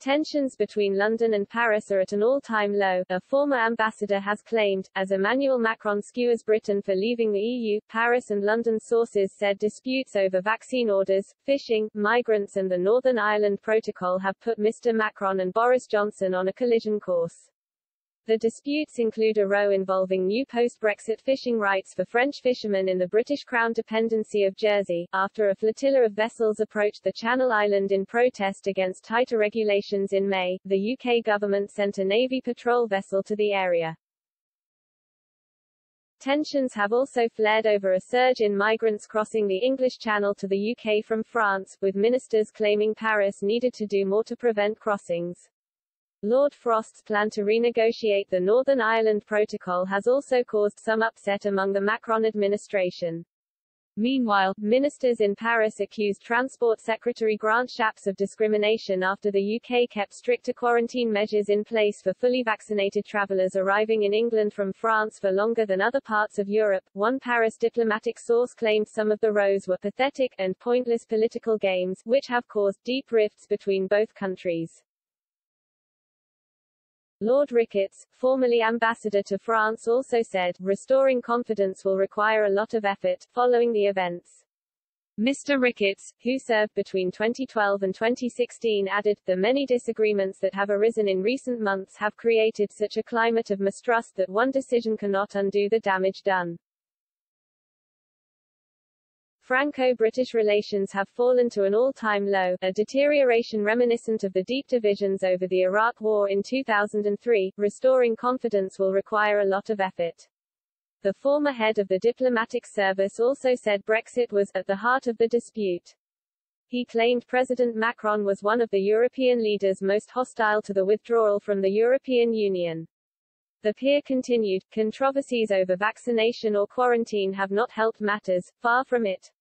Tensions between London and Paris are at an all-time low, a former ambassador has claimed, as Emmanuel Macron skewers Britain for leaving the EU. Paris and London sources said disputes over vaccine orders, fishing, migrants and the Northern Ireland Protocol have put Mr. Macron and Boris Johnson on a collision course. The disputes include a row involving new post-Brexit fishing rights for French fishermen in the British Crown dependency of Jersey, after a flotilla of vessels approached the Channel Island in protest against tighter regulations in May, the UK government sent a Navy patrol vessel to the area. Tensions have also flared over a surge in migrants crossing the English Channel to the UK from France, with ministers claiming Paris needed to do more to prevent crossings. Lord Frost's plan to renegotiate the Northern Ireland Protocol has also caused some upset among the Macron administration. Meanwhile, ministers in Paris accused Transport Secretary Grant Shapps of discrimination after the UK kept stricter quarantine measures in place for fully vaccinated travellers arriving in England from France for longer than other parts of Europe. One Paris diplomatic source claimed some of the rows were pathetic and pointless political games, which have caused deep rifts between both countries. Lord Ricketts, formerly ambassador to France also said, restoring confidence will require a lot of effort, following the events. Mr. Ricketts, who served between 2012 and 2016 added, the many disagreements that have arisen in recent months have created such a climate of mistrust that one decision cannot undo the damage done. Franco-British relations have fallen to an all-time low, a deterioration reminiscent of the deep divisions over the Iraq War in 2003. Restoring confidence will require a lot of effort. The former head of the diplomatic service also said Brexit was at the heart of the dispute. He claimed President Macron was one of the European leaders most hostile to the withdrawal from the European Union. The peer continued, controversies over vaccination or quarantine have not helped matters, far from it.